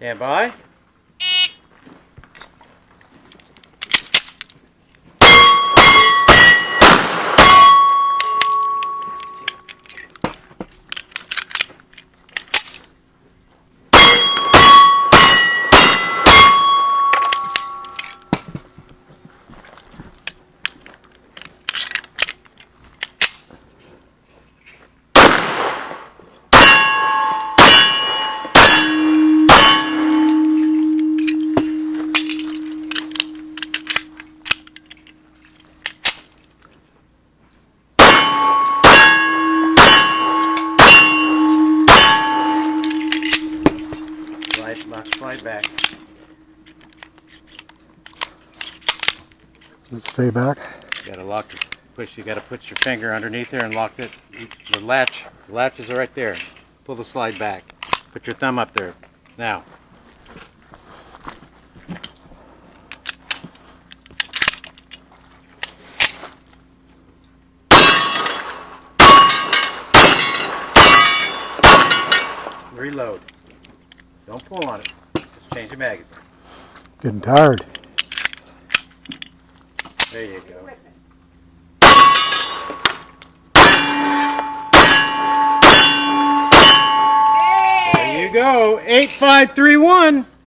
Stand by. Slide, back. Let's stay back. You gotta lock, the- push, you gotta put your finger underneath there and lock it. The latch, the latches are right there. Pull the slide back. Put your thumb up there. Now. Reload. Don't pull on it. Just change the magazine. Getting tired. There you go. There you go. 8531.